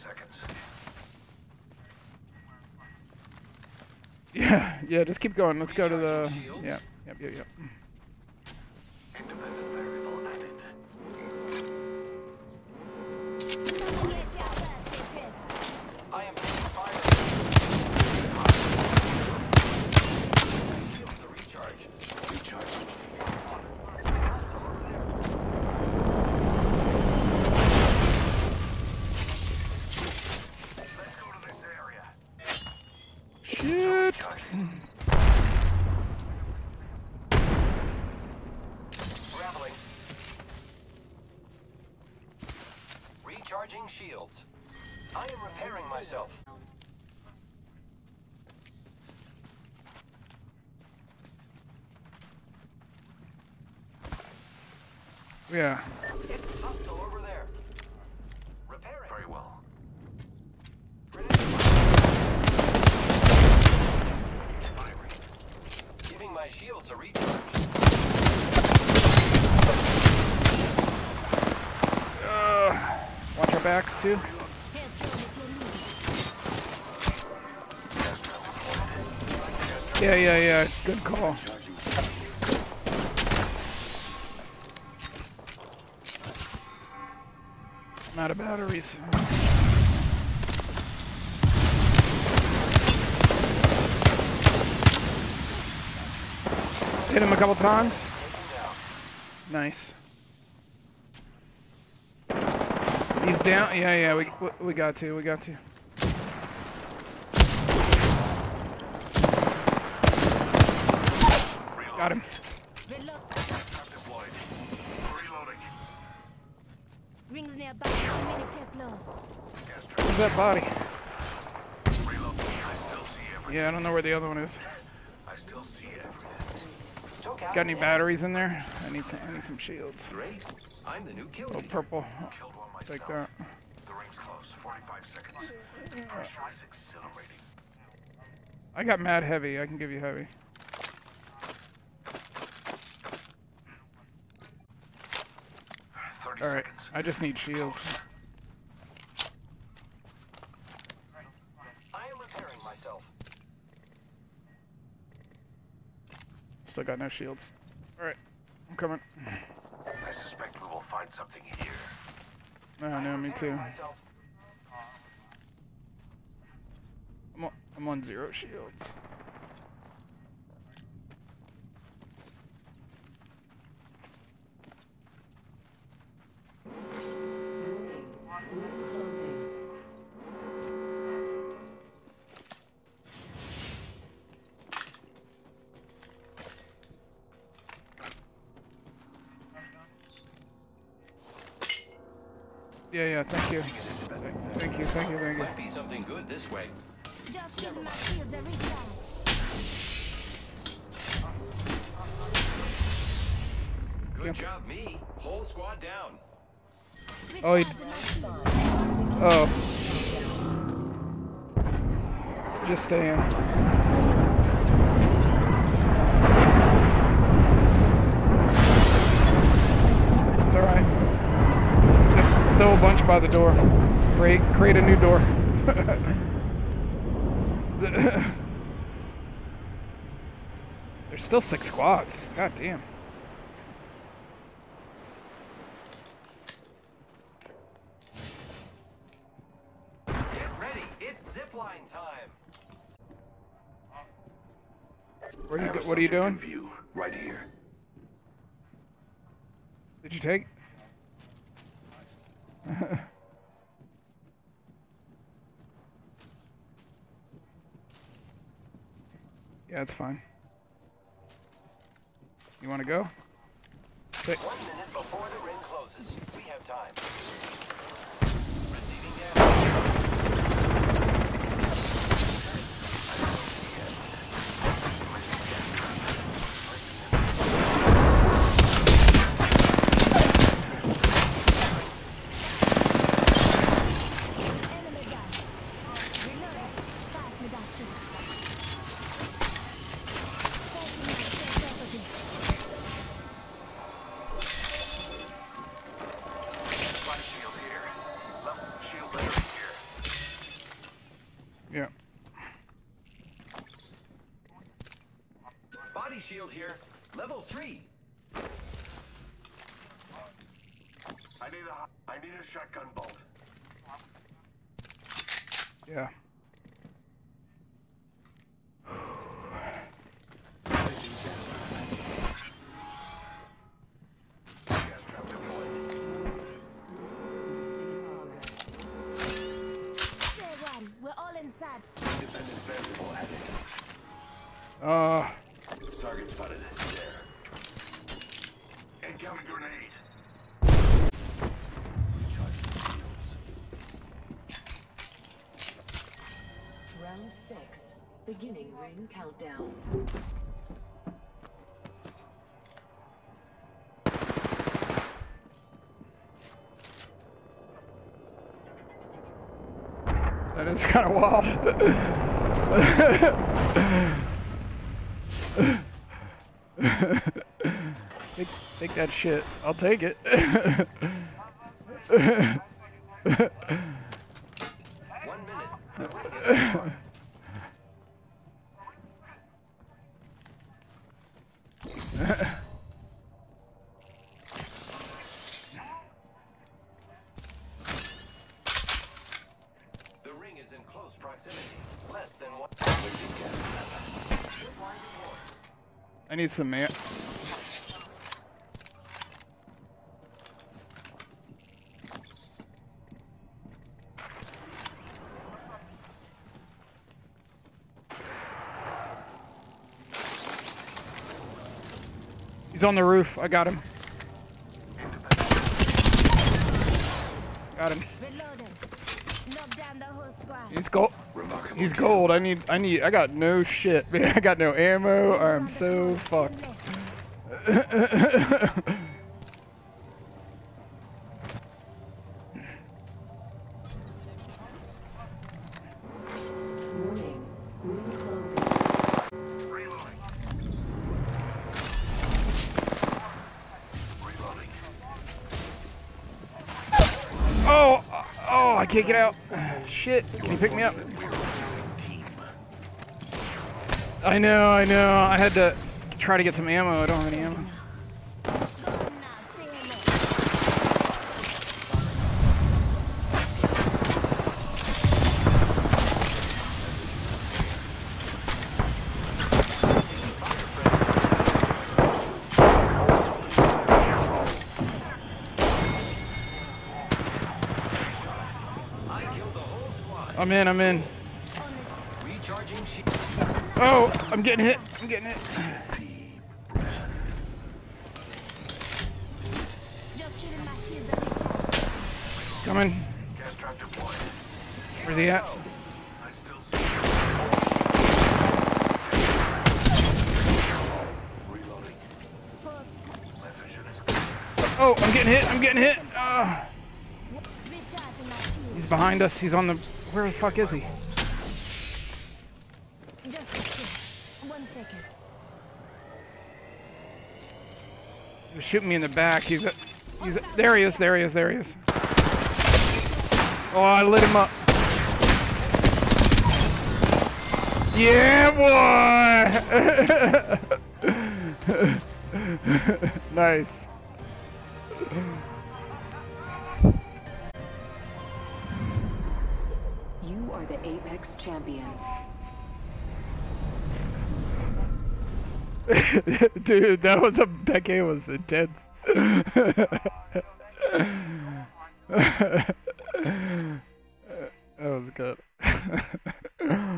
seconds. Yeah, yeah, just keep going. Let's go to the. Yeah, yep, yep, yep. Shit. Recharging. Grappling. Recharging shields. I am repairing myself. Yeah. My shields a recharge. Uh, watch our backs too. Yeah, yeah, yeah. Good call. I'm out of batteries. Hit him a couple times. Nice. He's down. Yeah, yeah. We we- got to. We got to. Got him. Rings nearby. One minute till close. Gas trap. Where's that body? Reloading. I still see everything. Yeah, I don't know where the other one is. I still see everything. Took out Got any batteries in there? I need I need some shields. enemy. Great. I'm the new kill Oh, leader. purple. Killed one myself. Take that. The ring's close. 45 seconds. Pressure is exhilarating. I got mad heavy. I can give you heavy. Thirty All right. seconds. I just need shields. I am repairing myself. Still got no shields. All right. I'm coming. I suspect we will find something here. No, no, me too. Myself. I'm on, I'm on zero shields. Yeah, yeah, thank you. Thank you, thank you, thank you. Might be something good this way. Just give my shields a recharge. Good Yep. job, me. Whole squad down. Oh, he- Recharging my shields. Oh. Just stay in. It's alright. Just throw a bunch by the door. Create create a new door. There's still six squads. God damn. Get ready. It's zipline time. Where you go, what are you doing? View right here. Did you take? yeah, it's fine. You want to go? One minute before the ring closes. We have time. Receiving damage. Shield here. Level three. I need a I need a shotgun bolt. Yeah. Gas trap deployed. Say one. We're all inside. Independent variable added. Uh, Target spotted. There. Incoming grenade. Recharging shields. Round six. Beginning ring countdown. that is kind of wild. take, take that shit. I'll take it. One minute. The ring need some man. He's on the roof. I got him. Got him. Reloading. He's gold. He's gold. I need. I need. I got no shit, man. I got no ammo. I'm so fucked. can't get out. Shit! Can you pick me up? I know. I know. I had to try to get some ammo. I don't have any ammo. I'm in. I'm in. Recharging. Oh! I'm getting hit. I'm getting hit. Just giving my shields a recharge. Coming. Gas trap deployed. Where's he at? I still see. Reloading. Post. My vision is clear. Oh! I'm getting hit. I'm getting hit. Ah. Recharging my shield. He's behind us. He's on the. Where the fuck is he? Just. One second. He was shooting me in the back. He's. A, he's. A, there he is. There he is. There he is. Oh! I lit him up. Yeah, boy! nice. the Apex Champions. Dude, that was a that game was intense. that was good.